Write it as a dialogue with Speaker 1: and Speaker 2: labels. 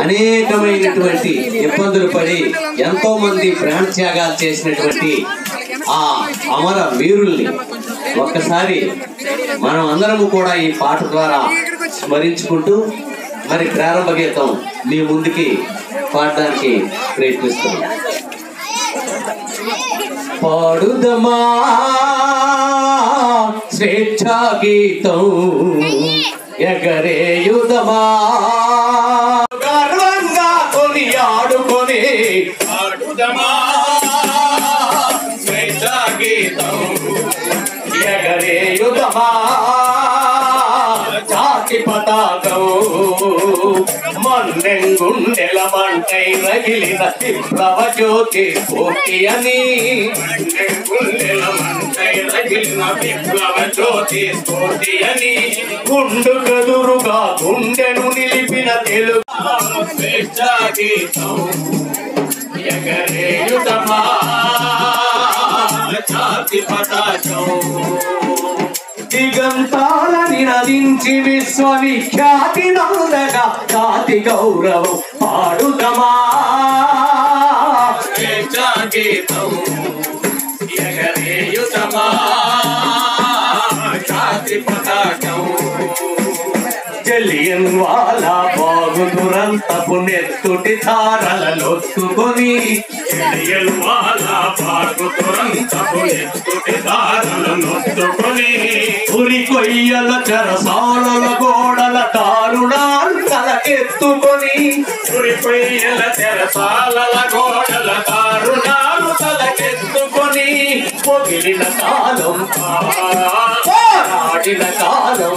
Speaker 1: అనేకమైనటువంటి ఇబ్బందులు పడి ఎంతో మంది ప్రాణ త్యాగాలు చేసినటువంటి ఆ అమర వీరుల్ని ఒక్కసారి మనం అందరము కూడా ఈ పాట ద్వారా స్మరించుకుంటూ మరి ప్రారంభ గీతం మీ ముందుకి పాడడానికి ప్రయత్నిస్తున్నాం. పాడుదమా స్వేచ్ఛా గీతం ఎగరేయుదమా?
Speaker 2: పాడుదమా స్వేచ్ఛా గీతం
Speaker 1: ఎగరేయుదమా జాతి పతాకం మన్నెంగుండెల మంటై రగిలిన విప్లవ జ్యోతి స్ఫూర్తి అని
Speaker 2: గుండెల మంటై రగిలిన విప్లవ జ్యోతి అని
Speaker 1: గుండు కదురుగా గుండెను నిలిపిన తెలుగు.
Speaker 2: గీతం ఎగరేయుదమా జాతి పతాకం
Speaker 1: దిగంతాలని నదించి విశ్వవిఖ్యాతి నందగా జాతి గౌరవం పాడుదమా.
Speaker 2: గీతం ఎగరేయుదమా జాతి
Speaker 1: జలియన్ వాలా బాగు నెత్తుటి తారలలొత్తుకొని
Speaker 2: తెలియలు వాళ్ళ పాకు తురంతపు ఎత్తుటి దారులు
Speaker 1: ఉరి కొయ్యల చరసాలల గోడల దారుణాలు తలకెత్తుకొని.
Speaker 2: ఉరి కొయ్యల తెరసాలల గోడల దారుణాలు తలకెత్తుకొని.
Speaker 1: పొగిలిన కాలం పోరాడిన కాలం